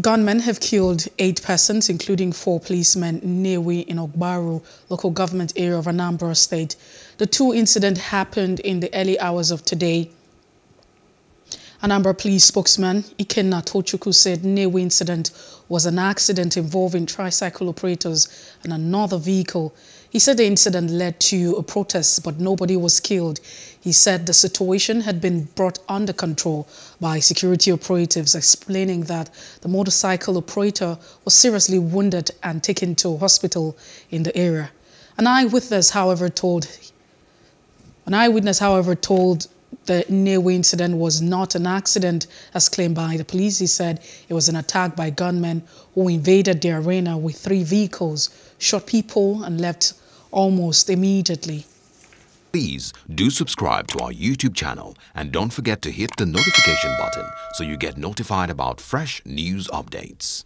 Gunmen have killed eight persons, including four policemen Nnewi in Ogbaru, local government area of Anambra State. The two incidents happened in the early hours of today. Anambra police spokesman Ikenga Tochukwu said Nnewi incident was an accident involving tricycle operators and another vehicle. He said the incident led to a protest, but nobody was killed. He said the situation had been brought under control by security operatives, explaining that the motorcycle operator was seriously wounded and taken to a hospital in the area. An eyewitness, however, told an eyewitness, however, told the Nnewi incident was not an accident as claimed by the police. He said it was an attack by gunmen who invaded the arena with three vehicles, shot people and left almost immediately. Please do subscribe to our YouTube channel and don't forget to hit the notification button so you get notified about fresh news updates.